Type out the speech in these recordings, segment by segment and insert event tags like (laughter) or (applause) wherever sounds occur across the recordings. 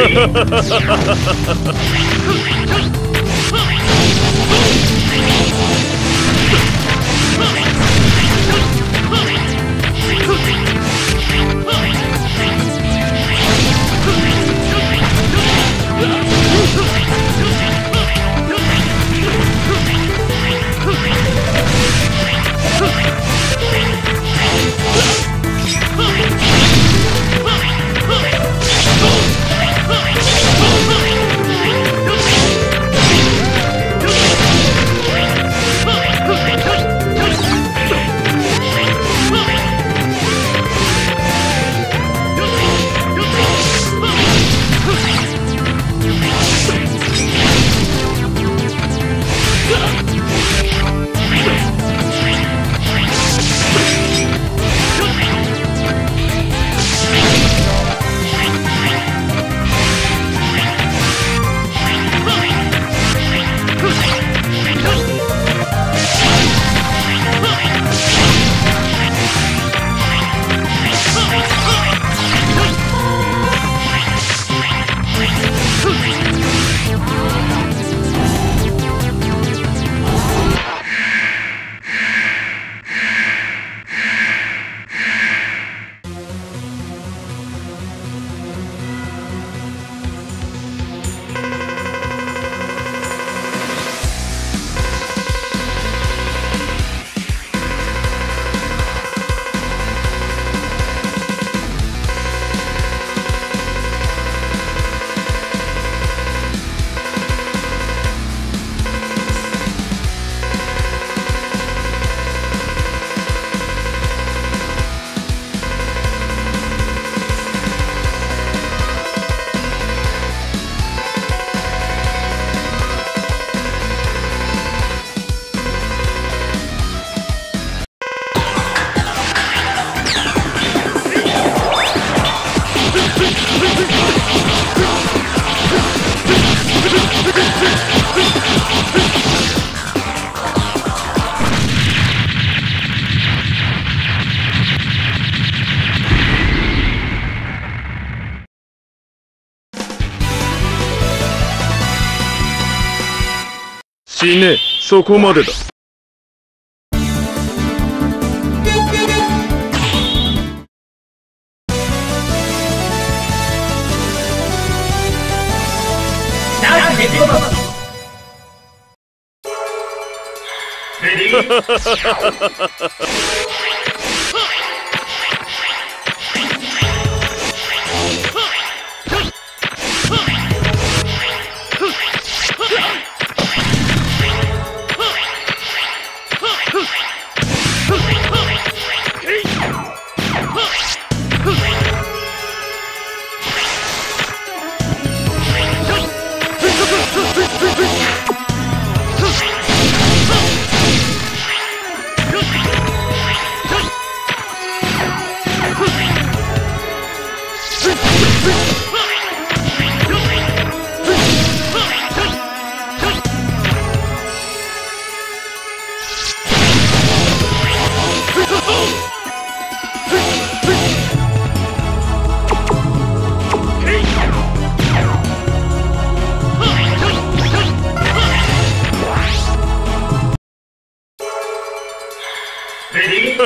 呵呵呵呵呵呵呵呵。死ね。そこまでだ。ハハハハハ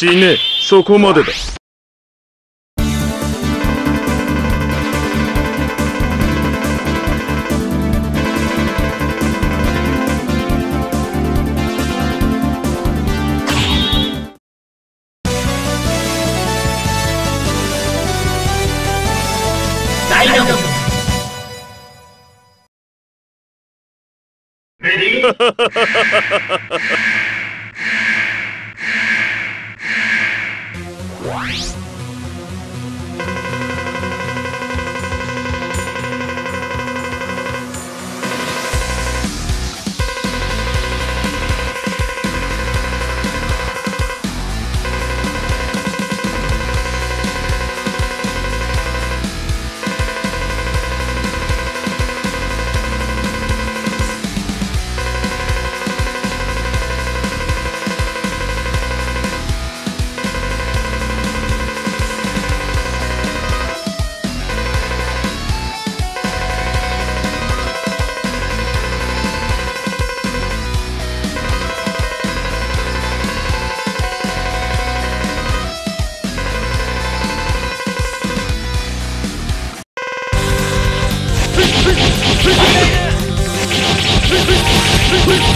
死ね。そこまでだ。ダイナモ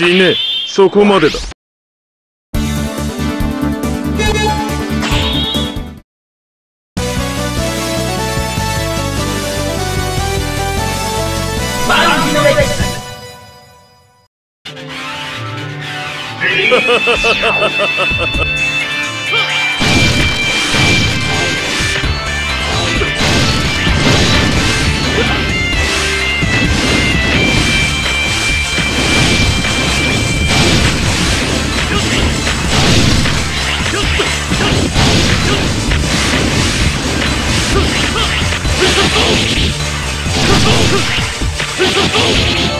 死ね。そこまでだ。番組のレッ (laughs) クスレ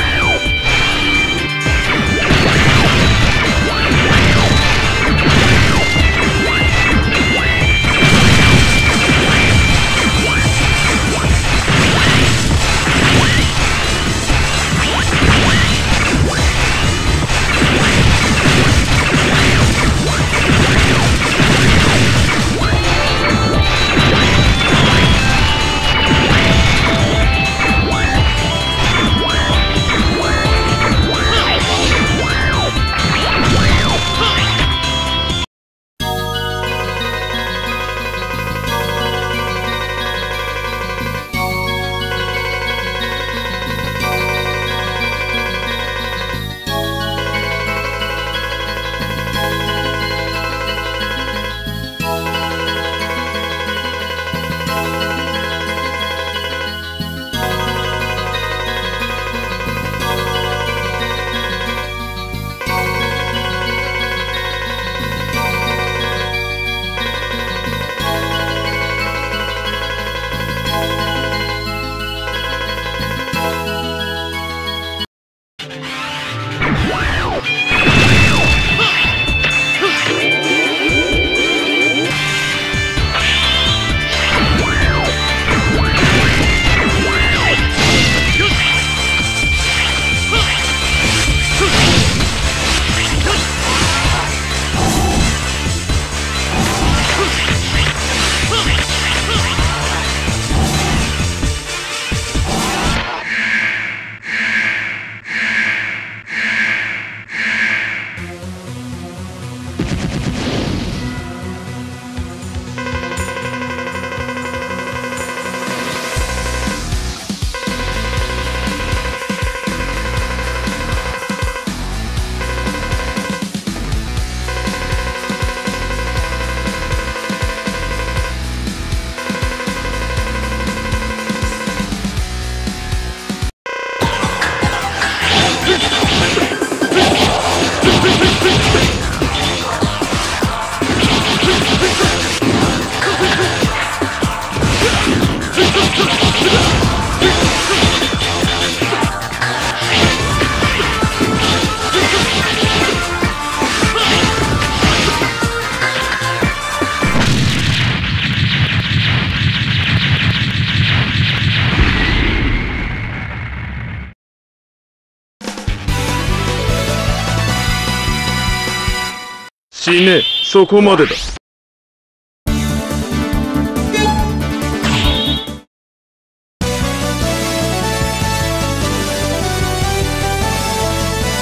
死ねそこまでだ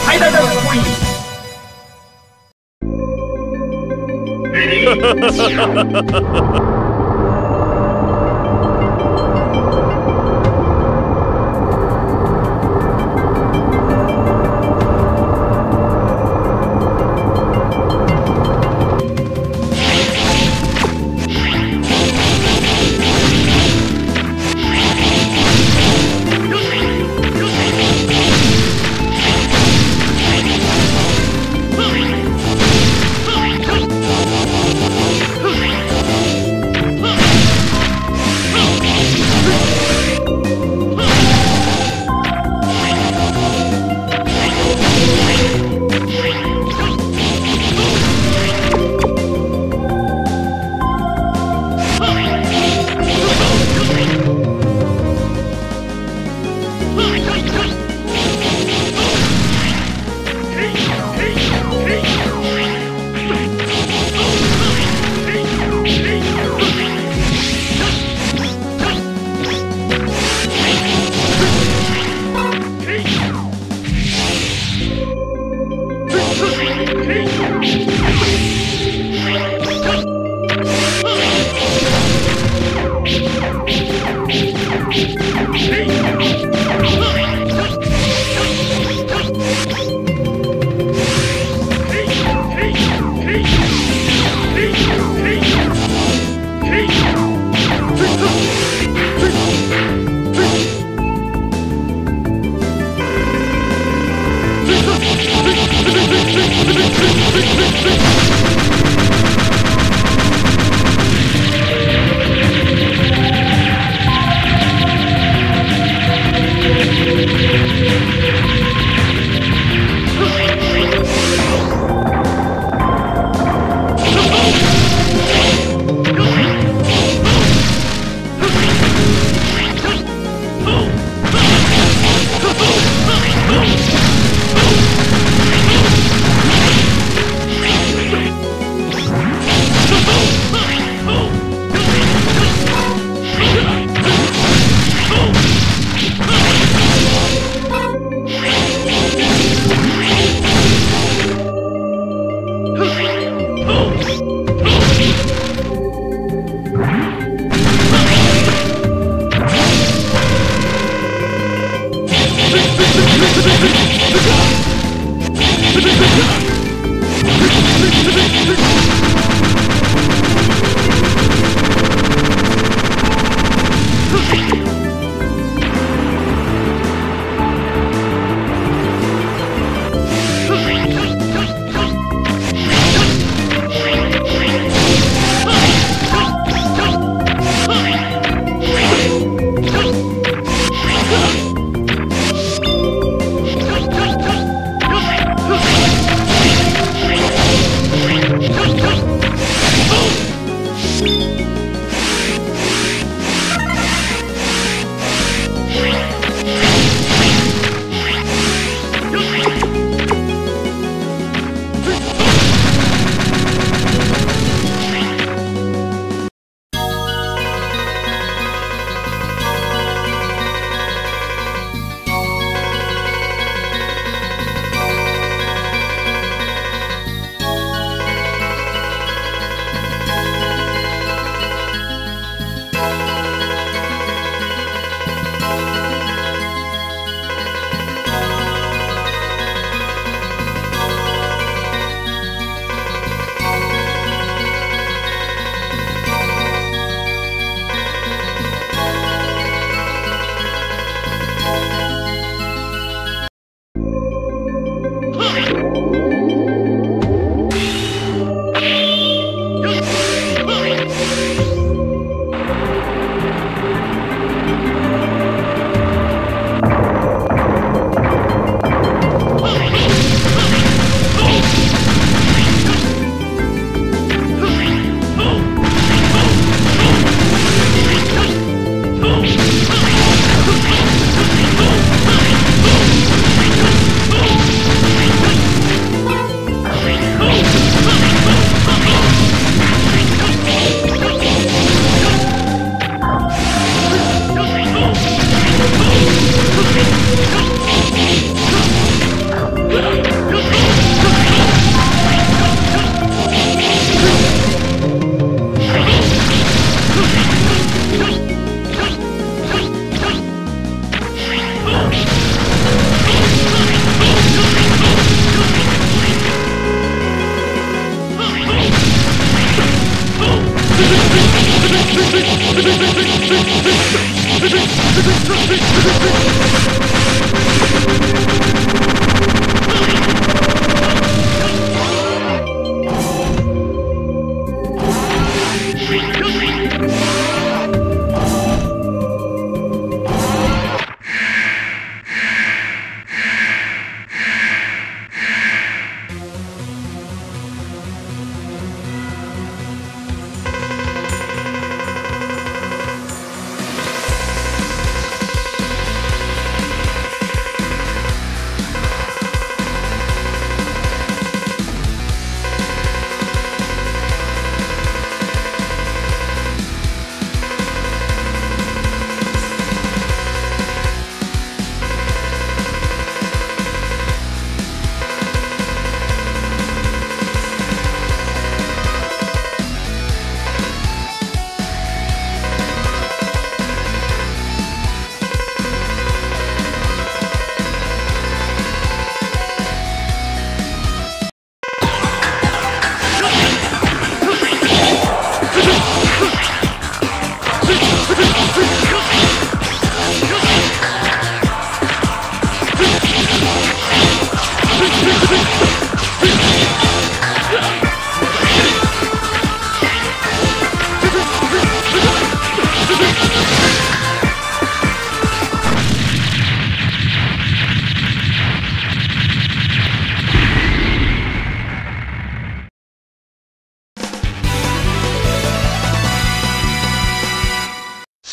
ハイライダーポイントレディーショー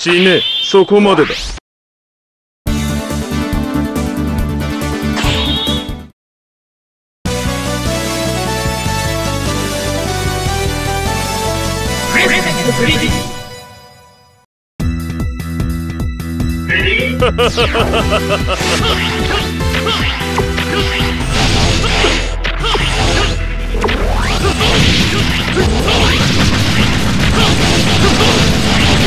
死ね。そこまでだ「(laughs) 死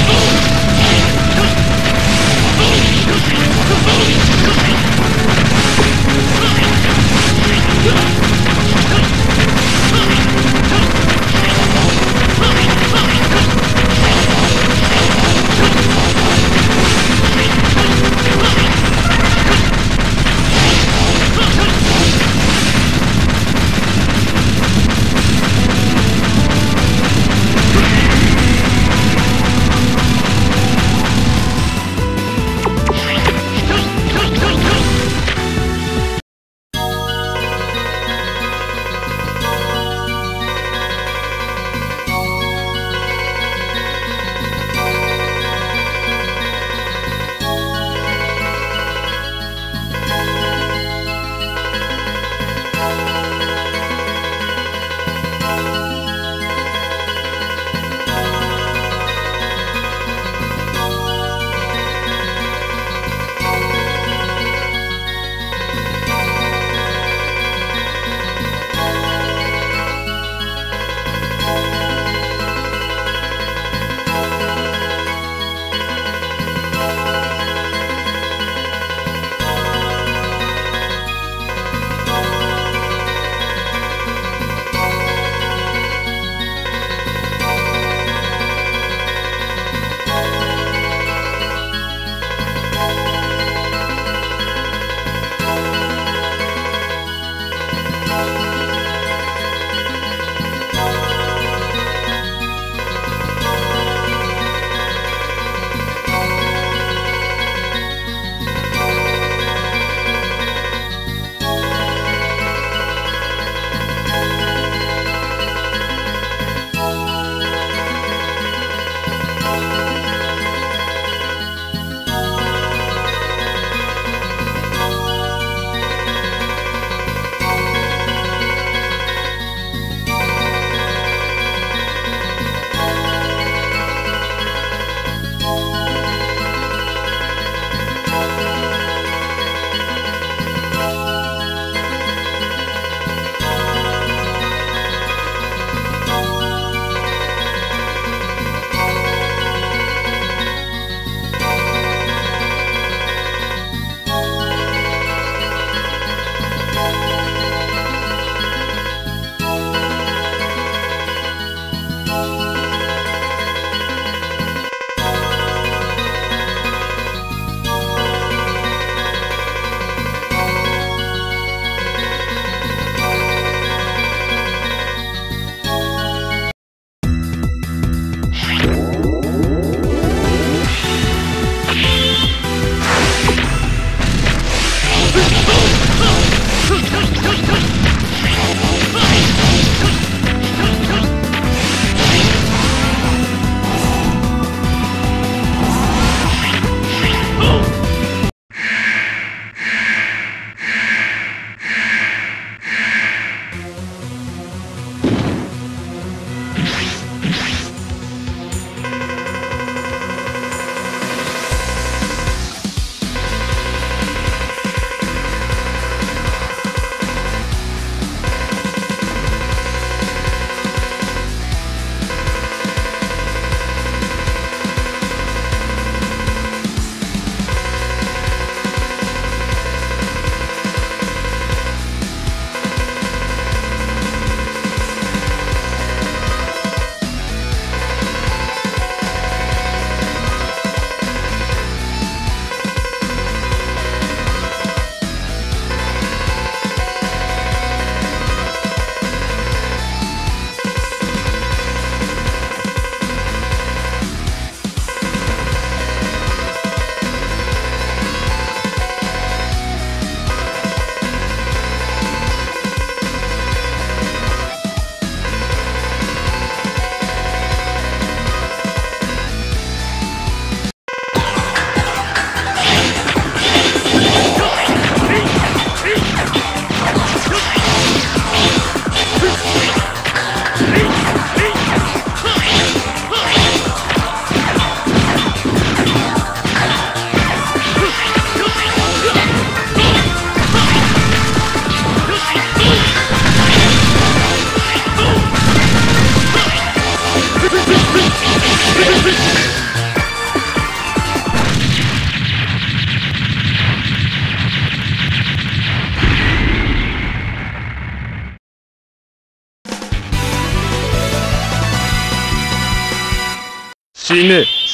ね Ugh!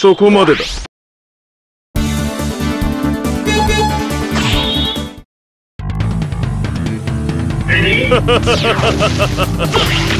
そこまでだ。ハハハハハ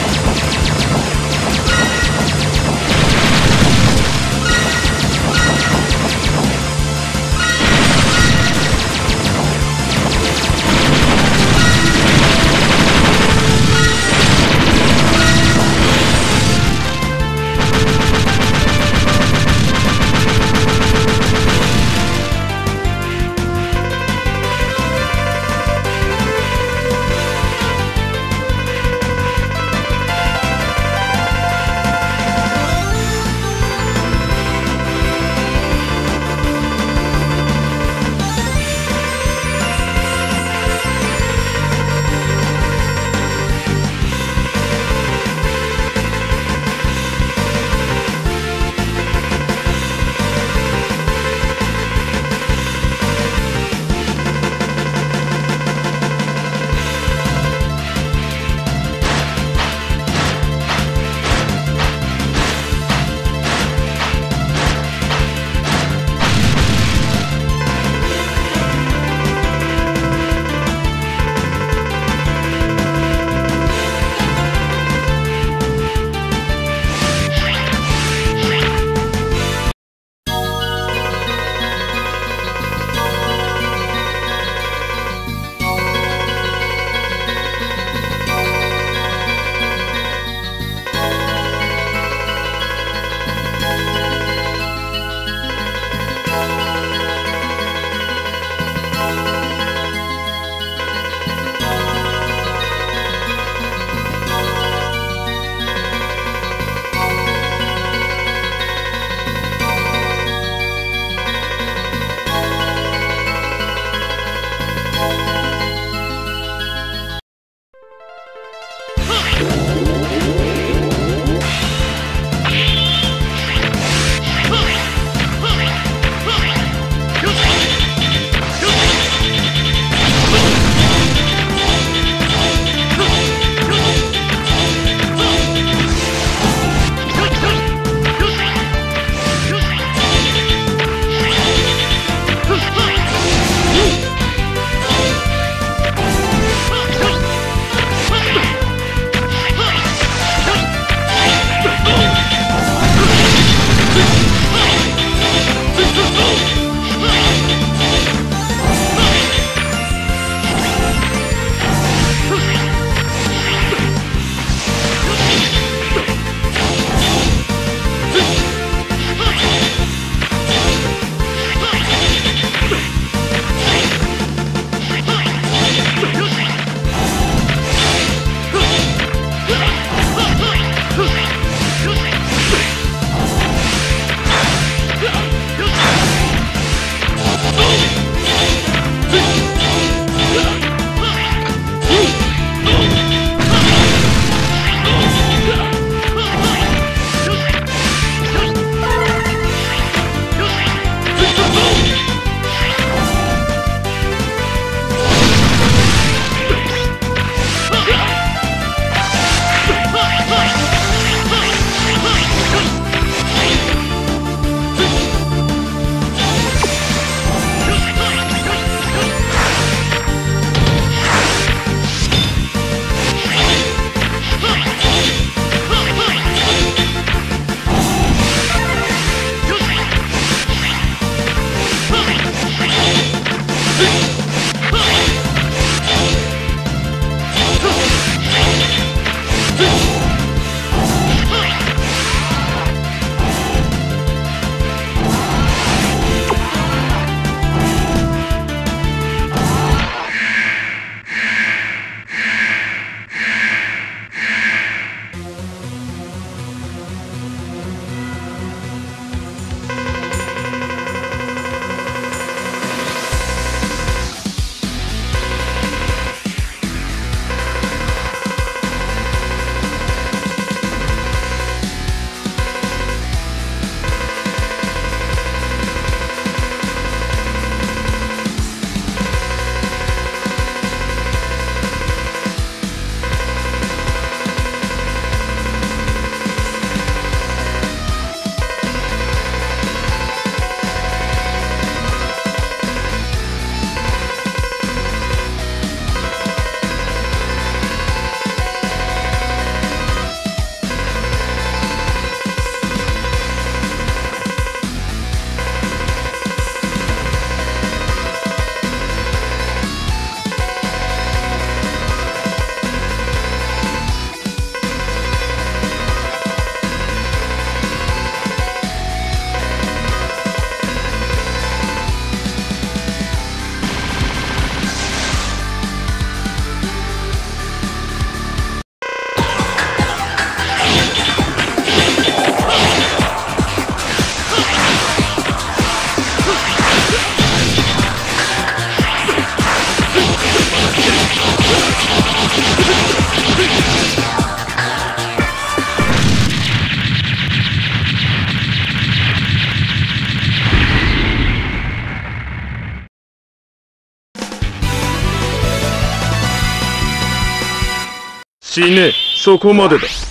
死ね。そこまでだ。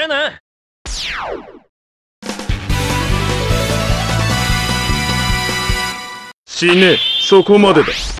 ゃあな死ね。そこまでだ。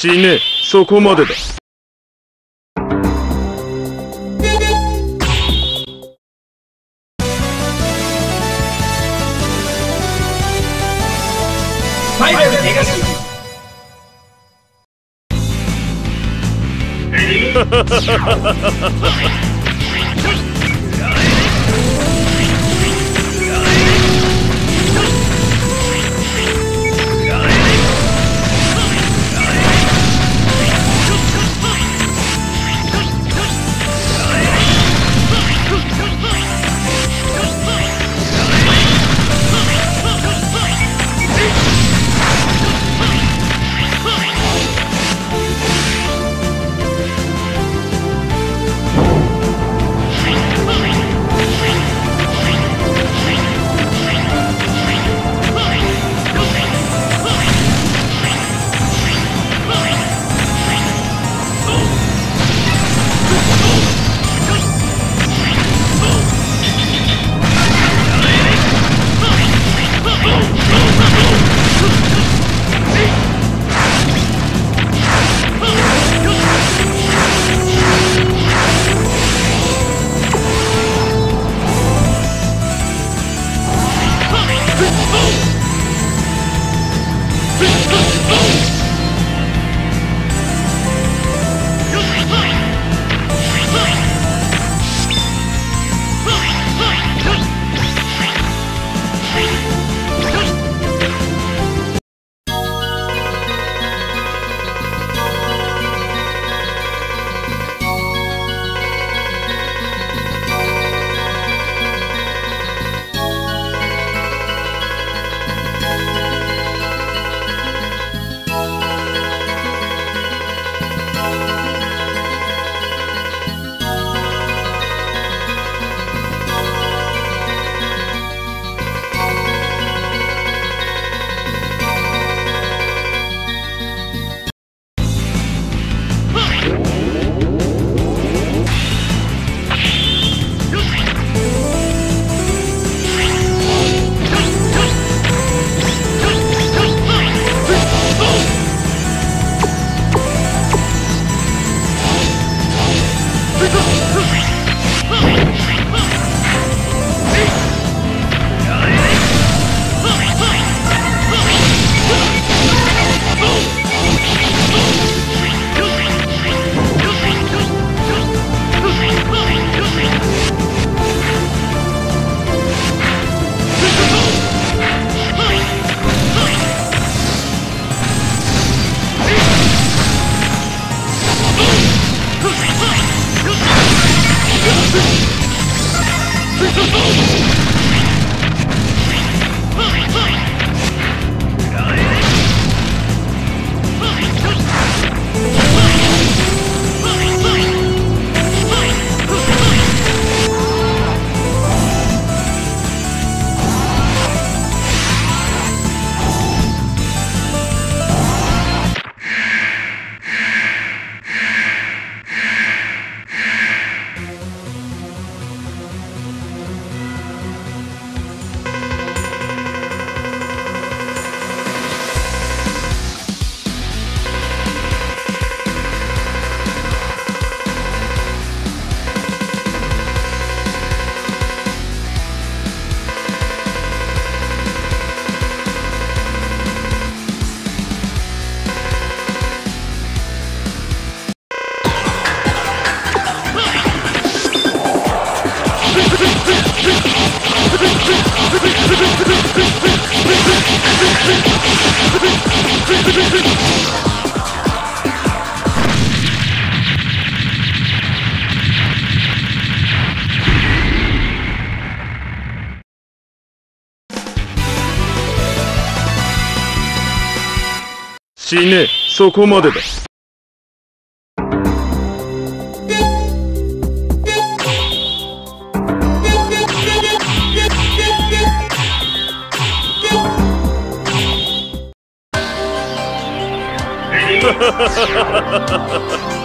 死ね。そこまでだ。ファイナルネガシハハハハハ死ね。そこまでだ「(laughs)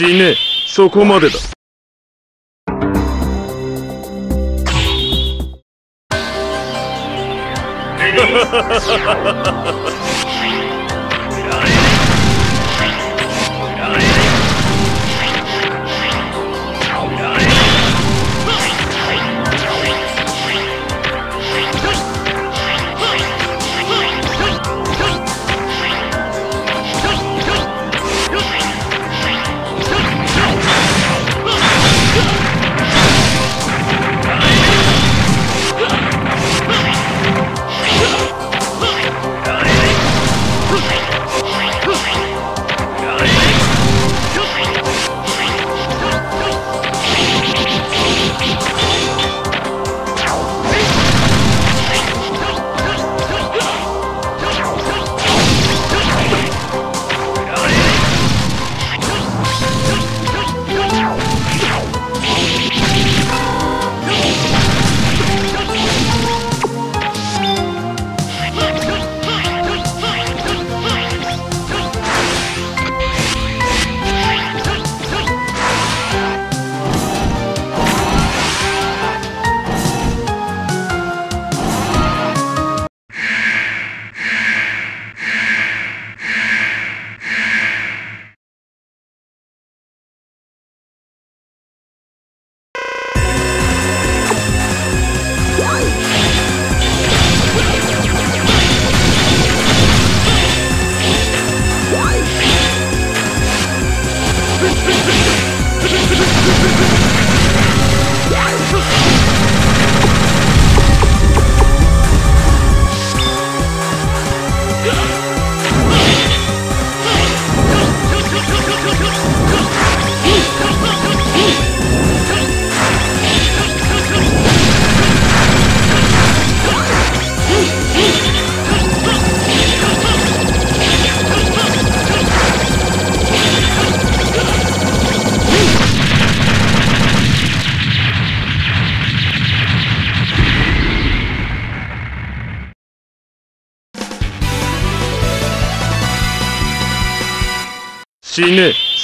死ね。そこまでだ。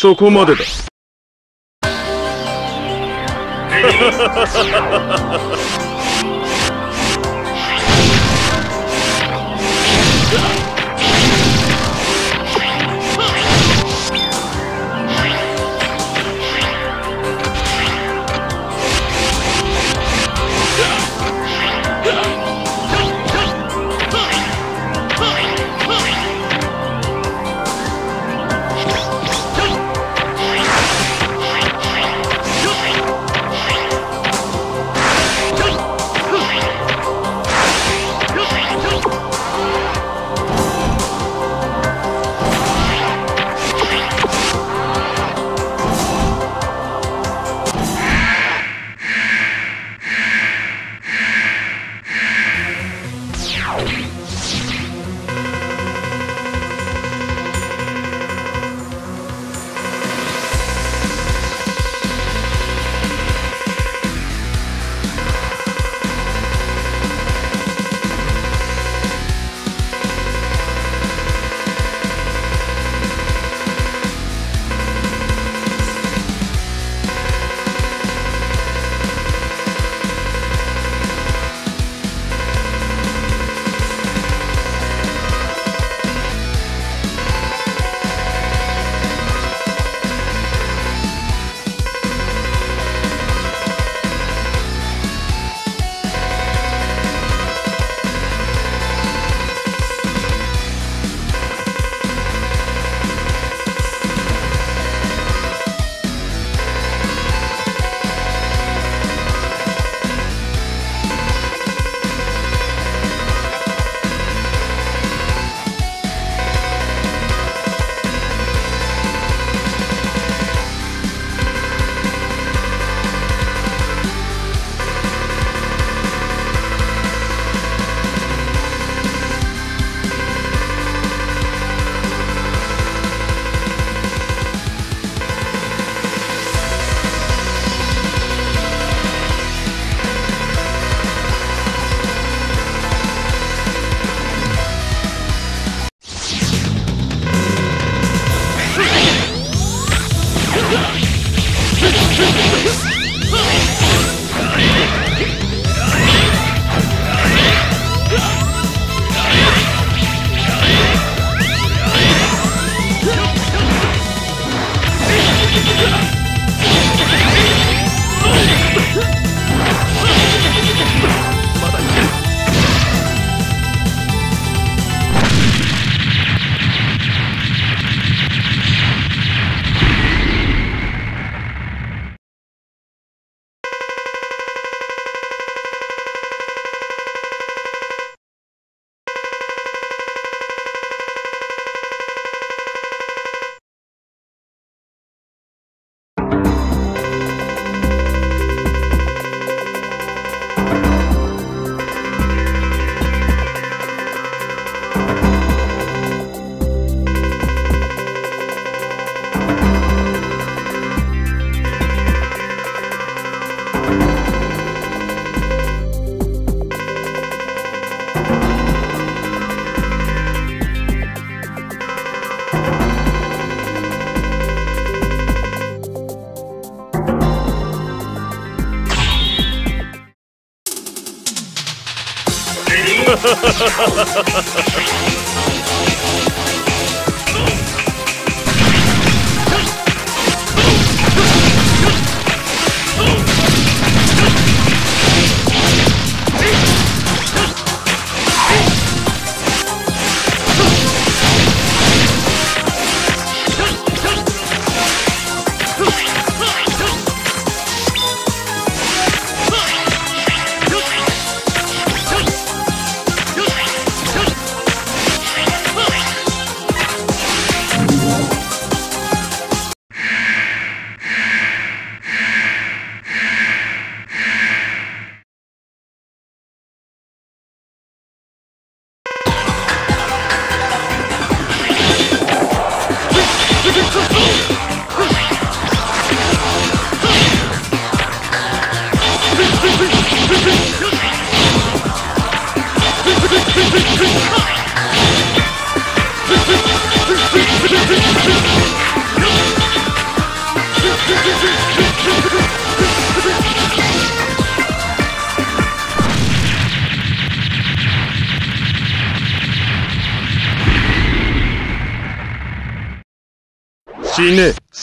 そこまでだ。(laughs) 哈哈哈哈哈哈哈哈哈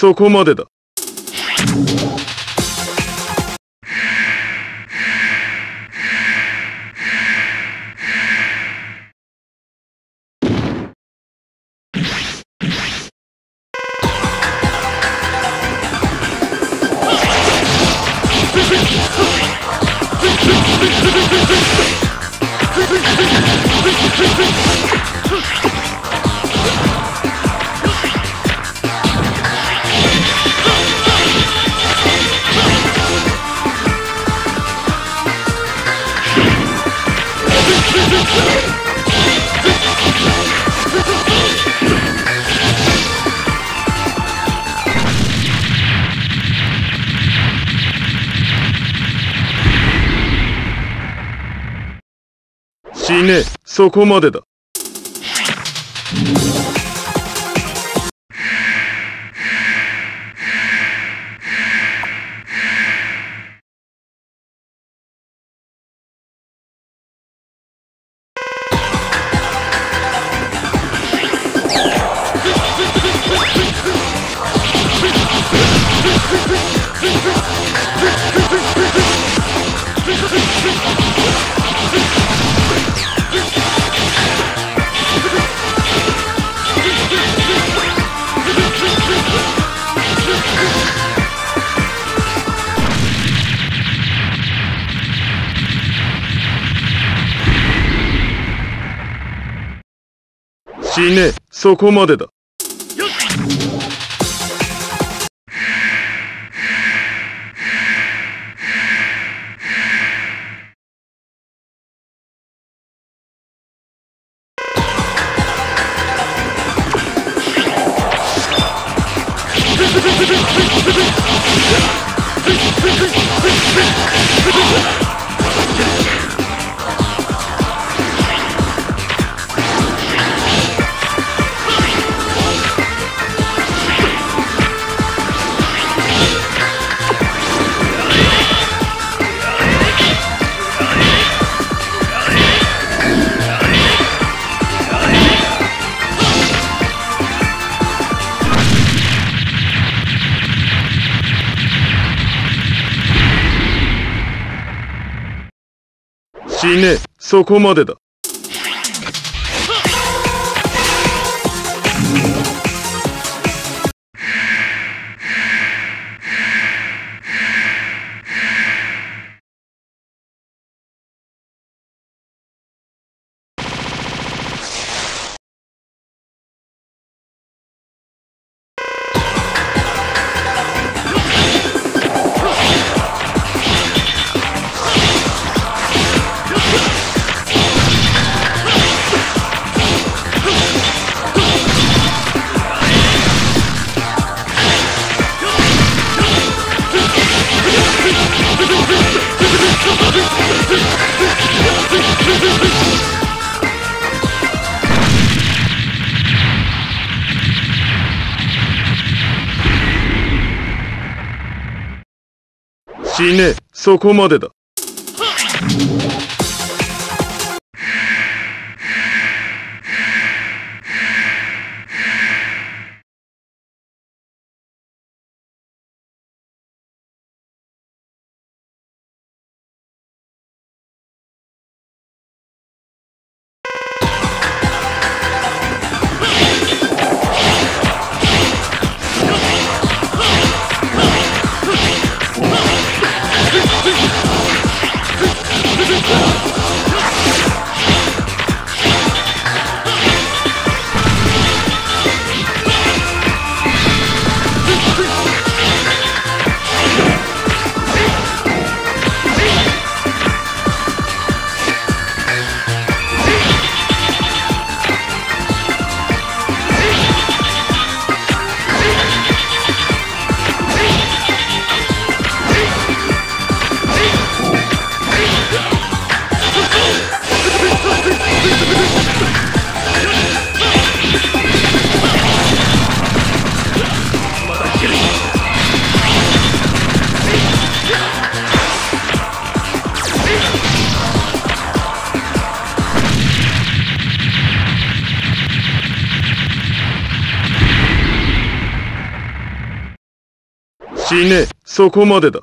そこまでだ。死ね、そこまでだ。死ね、そこまでだ。ね、そこまでだ。死ね、そこまでだ。そこまでだ。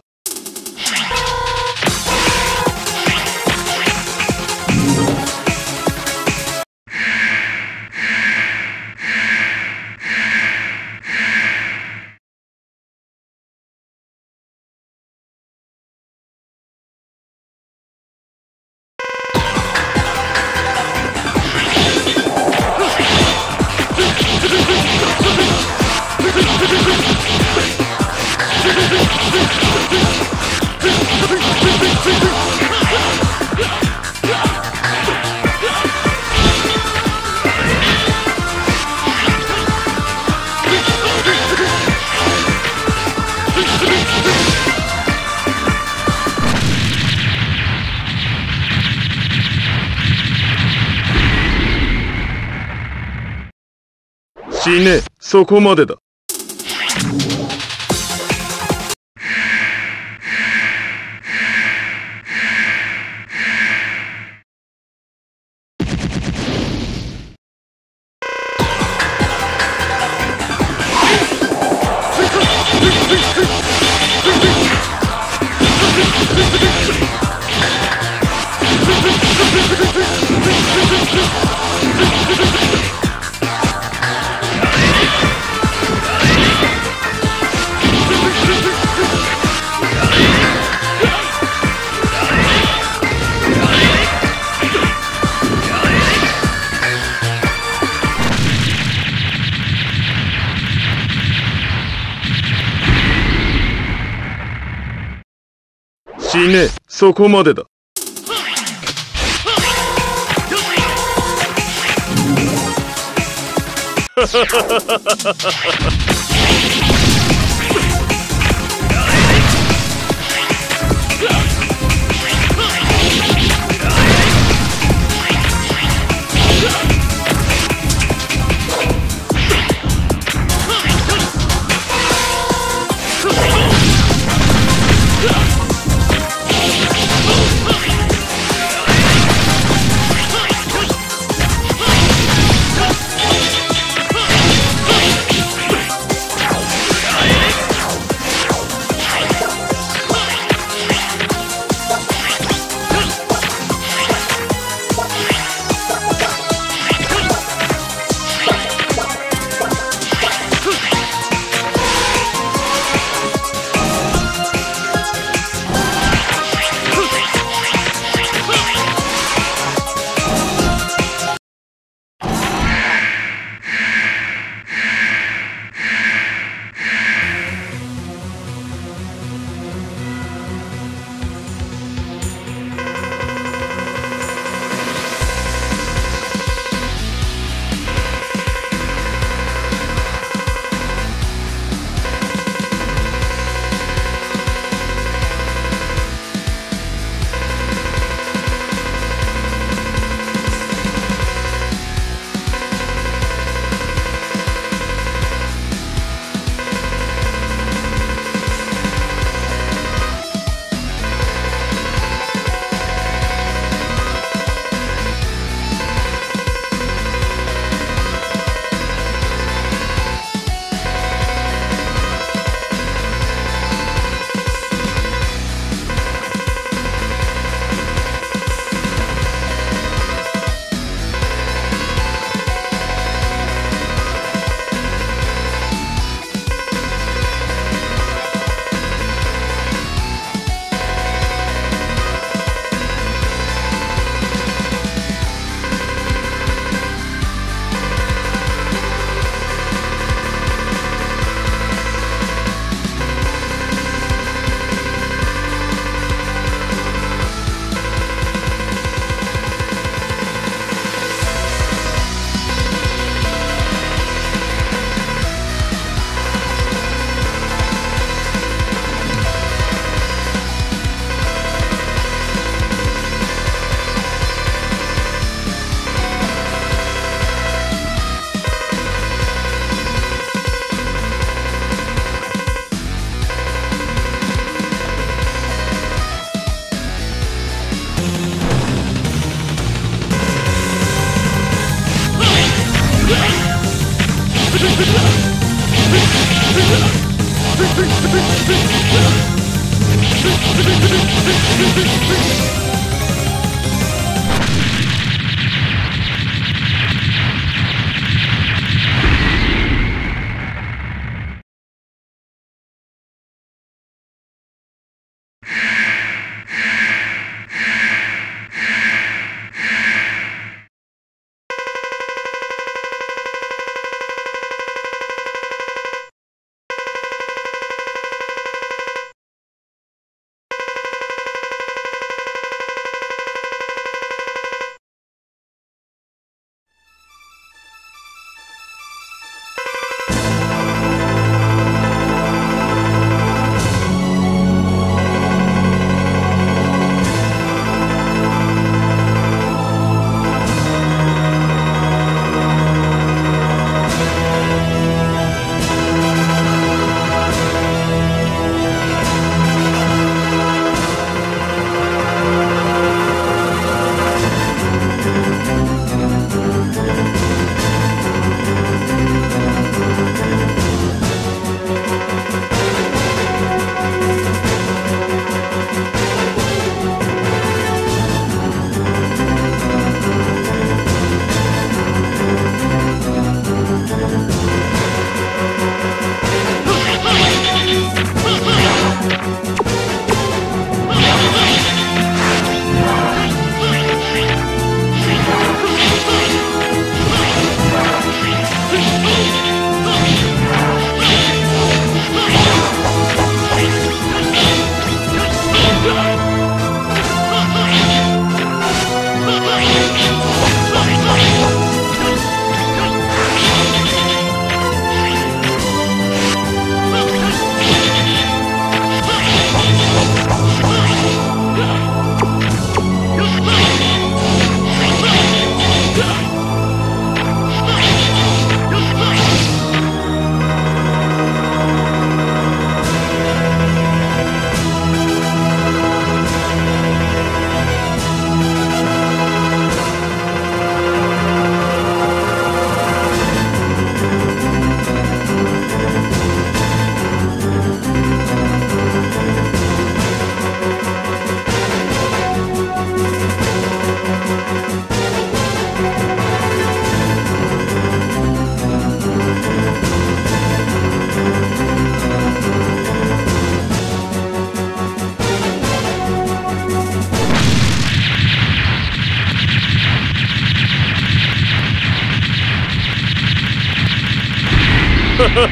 そこまでだ。ね。そこまでだ。ハハハハハハ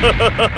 ha ha ha